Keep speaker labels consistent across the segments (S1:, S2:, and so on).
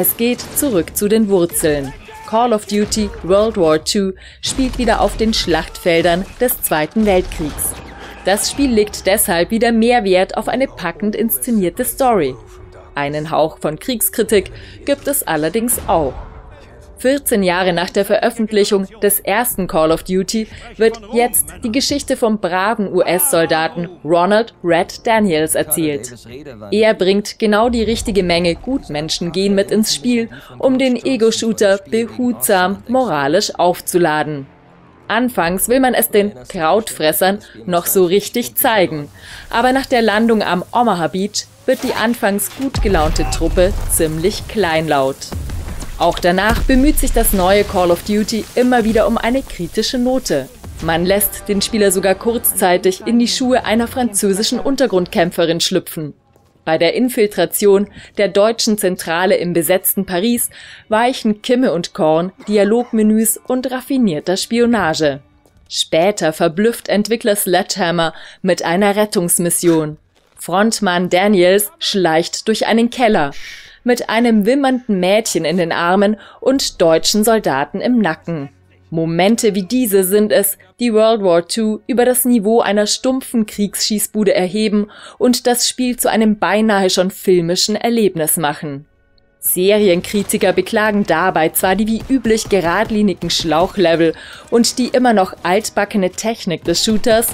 S1: Es geht zurück zu den Wurzeln. Call of Duty World War II spielt wieder auf den Schlachtfeldern des Zweiten Weltkriegs. Das Spiel legt deshalb wieder mehr Wert auf eine packend inszenierte Story. Einen Hauch von Kriegskritik gibt es allerdings auch. 14 Jahre nach der Veröffentlichung des ersten Call of Duty wird jetzt die Geschichte vom braven US-Soldaten Ronald Red Daniels erzählt. Er bringt genau die richtige Menge Gutmenschen-Gen mit ins Spiel, um den Ego-Shooter behutsam moralisch aufzuladen. Anfangs will man es den Krautfressern noch so richtig zeigen, aber nach der Landung am Omaha Beach wird die anfangs gut gelaunte Truppe ziemlich kleinlaut. Auch danach bemüht sich das neue Call of Duty immer wieder um eine kritische Note. Man lässt den Spieler sogar kurzzeitig in die Schuhe einer französischen Untergrundkämpferin schlüpfen. Bei der Infiltration der deutschen Zentrale im besetzten Paris weichen Kimme und Korn, Dialogmenüs und raffinierter Spionage. Später verblüfft Entwickler Sledgehammer mit einer Rettungsmission. Frontmann Daniels schleicht durch einen Keller mit einem wimmernden Mädchen in den Armen und deutschen Soldaten im Nacken. Momente wie diese sind es, die World War II über das Niveau einer stumpfen Kriegsschießbude erheben und das Spiel zu einem beinahe schon filmischen Erlebnis machen. Serienkritiker beklagen dabei zwar die wie üblich geradlinigen Schlauchlevel und die immer noch altbackene Technik des Shooters,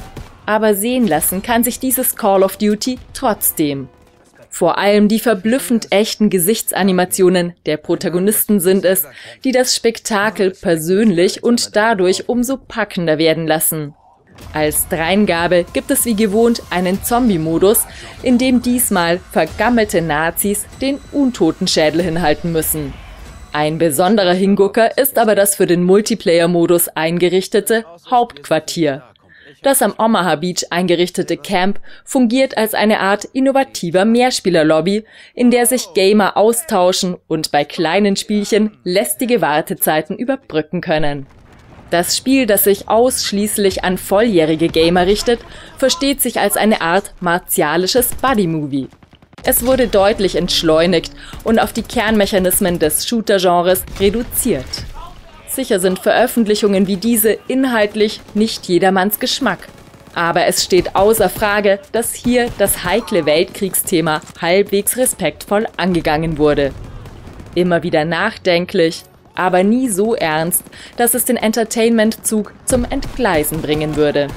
S1: aber sehen lassen kann sich dieses Call of Duty trotzdem. Vor allem die verblüffend echten Gesichtsanimationen der Protagonisten sind es, die das Spektakel persönlich und dadurch umso packender werden lassen. Als Dreingabe gibt es wie gewohnt einen Zombie-Modus, in dem diesmal vergammelte Nazis den Untotenschädel hinhalten müssen. Ein besonderer Hingucker ist aber das für den Multiplayer-Modus eingerichtete Hauptquartier. Das am Omaha Beach eingerichtete Camp fungiert als eine Art innovativer Mehrspielerlobby, in der sich Gamer austauschen und bei kleinen Spielchen lästige Wartezeiten überbrücken können. Das Spiel, das sich ausschließlich an volljährige Gamer richtet, versteht sich als eine Art martialisches Buddy-Movie. Es wurde deutlich entschleunigt und auf die Kernmechanismen des Shooter-Genres reduziert. Sicher sind Veröffentlichungen wie diese inhaltlich nicht jedermanns Geschmack. Aber es steht außer Frage, dass hier das heikle Weltkriegsthema halbwegs respektvoll angegangen wurde. Immer wieder nachdenklich, aber nie so ernst, dass es den Entertainment-Zug zum Entgleisen bringen würde.